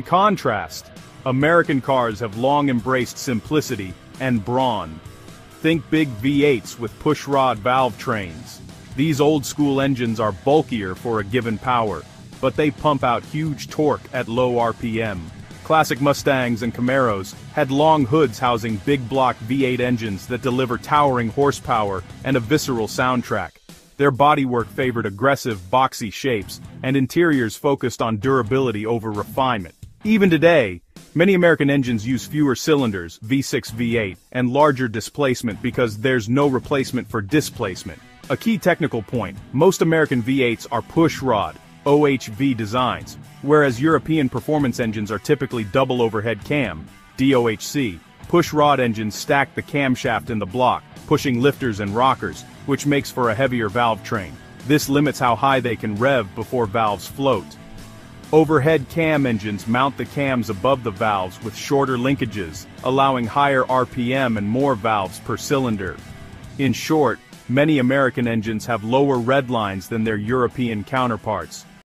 In contrast, American cars have long embraced simplicity and brawn. Think big V8s with pushrod valve trains. These old-school engines are bulkier for a given power, but they pump out huge torque at low RPM. Classic Mustangs and Camaros had long hoods housing big block V8 engines that deliver towering horsepower and a visceral soundtrack. Their bodywork favored aggressive, boxy shapes, and interiors focused on durability over refinement. Even today, many American engines use fewer cylinders, V6 V8, and larger displacement because there's no replacement for displacement. A key technical point, most American V8s are push-rod, OHV designs, whereas European performance engines are typically double overhead cam, DOHC. Push-rod engines stack the camshaft in the block, pushing lifters and rockers, which makes for a heavier valve train. This limits how high they can rev before valves float. Overhead cam engines mount the cams above the valves with shorter linkages, allowing higher RPM and more valves per cylinder. In short, many American engines have lower redlines than their European counterparts,